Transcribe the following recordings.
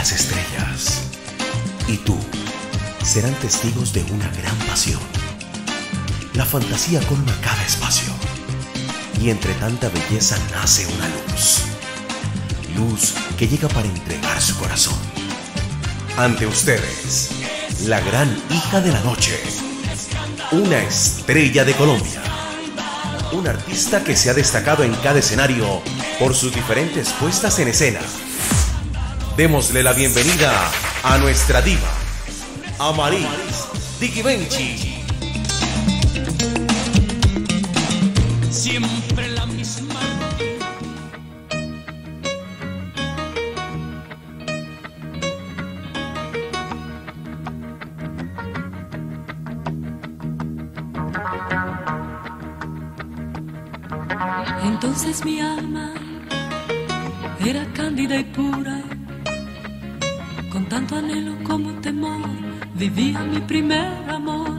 las estrellas y tú serán testigos de una gran pasión. La fantasía colma cada espacio y entre tanta belleza nace una luz. Luz que llega para entregar su corazón. Ante ustedes, la gran hija de la noche, una estrella de Colombia. Un artista que se ha destacado en cada escenario por sus diferentes puestas en escena Démosle la bienvenida a nuestra diva, Amaris Dicky Benchi. Siempre la misma. Entonces mi alma era cándida y pura, con tanto anhelo como temor vivía mi primer amor.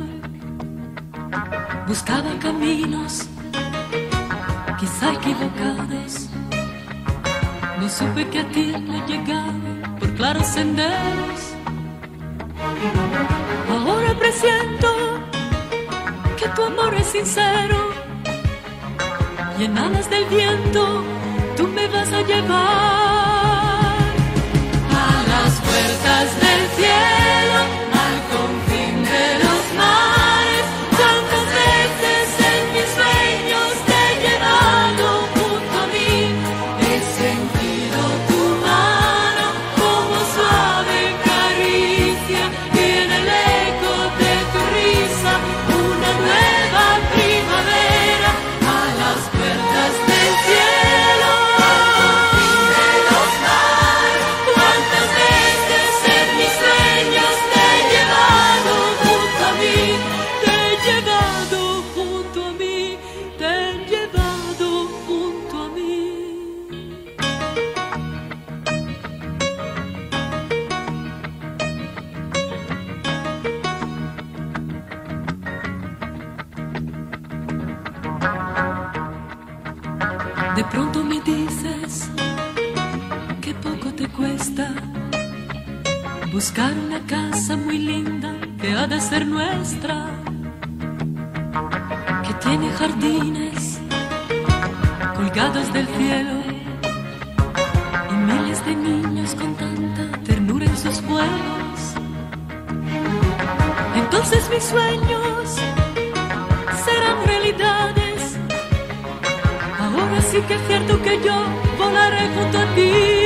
Buscaba caminos, quizá equivocados, no supe que a ti no llegaba por claros senderos. Ahora presiento que tu amor es sincero y en alas del viento tú me vas a llevar puertas del cielo, De pronto me dices que poco te cuesta buscar una casa muy linda que ha de ser nuestra, que tiene jardines colgados del cielo y miles de niños con tanta ternura en sus juegos. Entonces mis sueños sí que es cierto que yo volaré junto a ti.